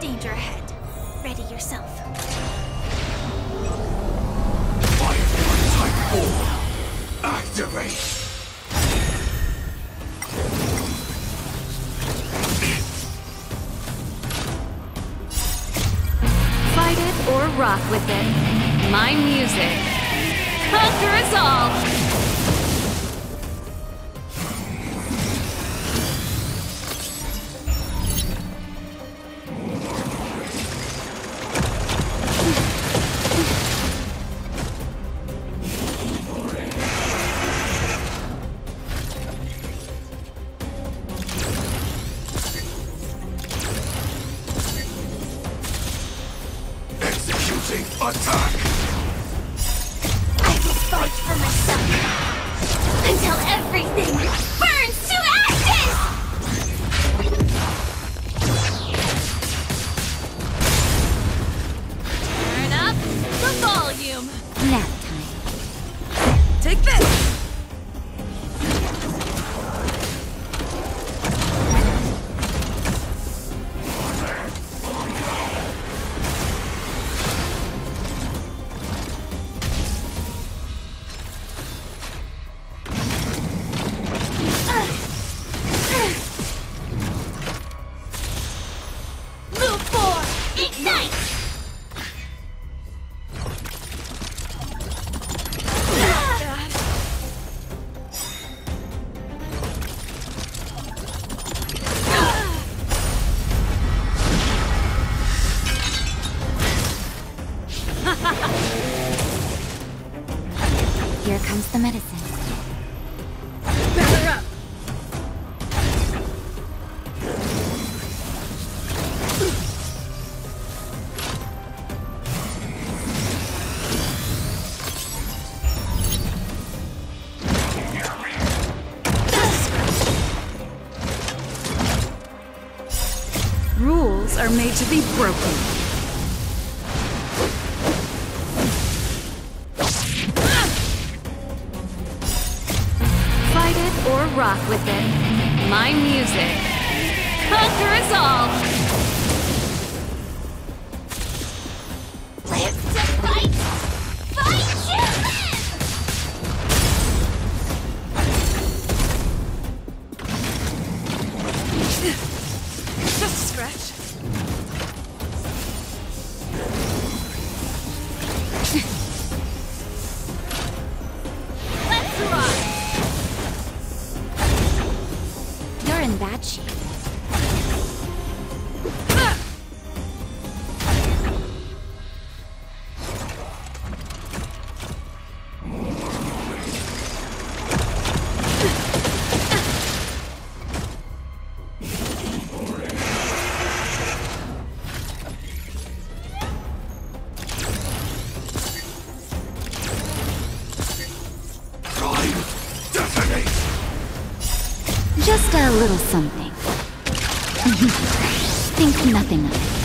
Danger ahead. Ready yourself. Type 4. Activate. Fight it or rock with it. My music. Conquer us all! Attack. The medicine. Rules are made to be broken. Or rock with it. My music. Conquer us all! Something. Think nothing of it.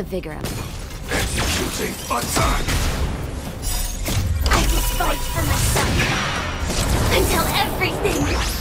The vigor of it. Executing attack. I will fight for my son until everything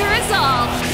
Conquer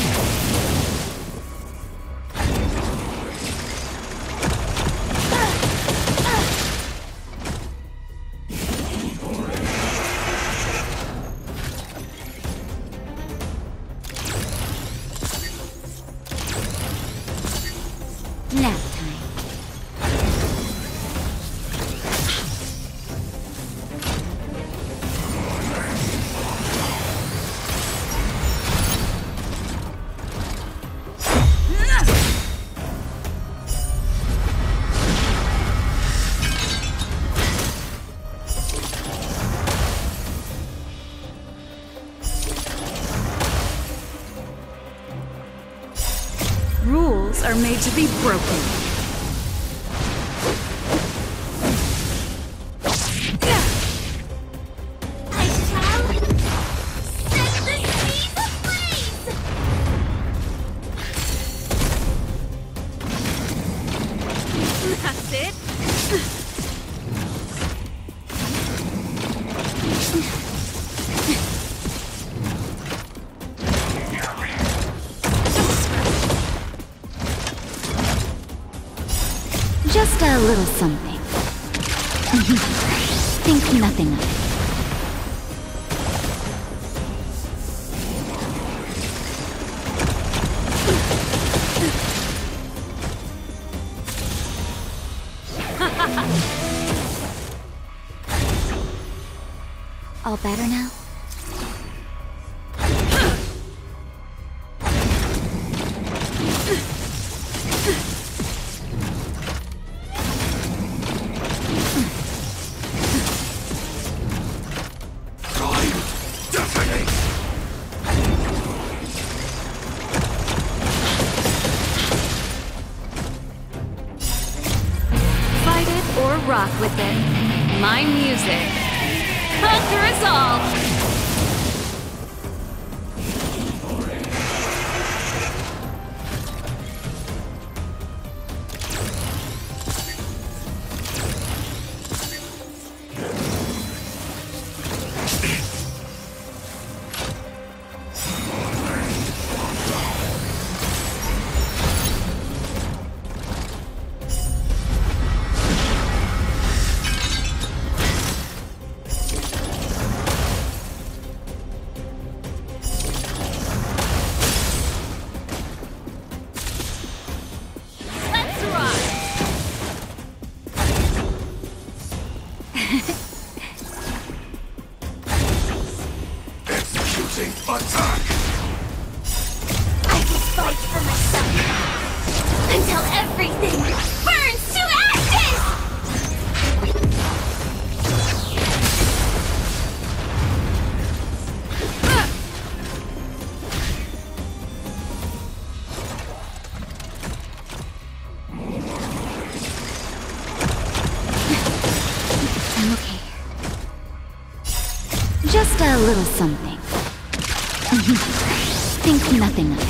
Rules are made to be broken. That's it. little something. Think nothing of it. All better now? My music. Us all! A little something. Think nothing of it.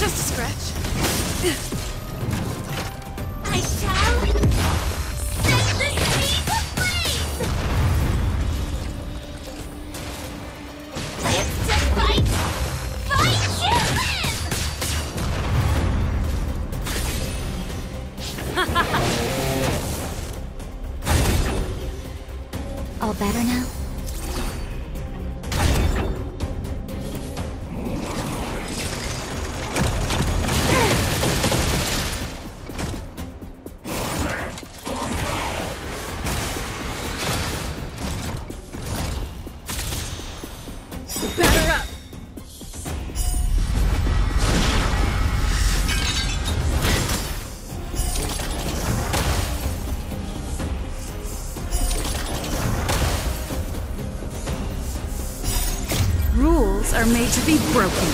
Just a scratch. Better now? made to be broken.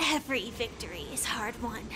Every victory is hard won.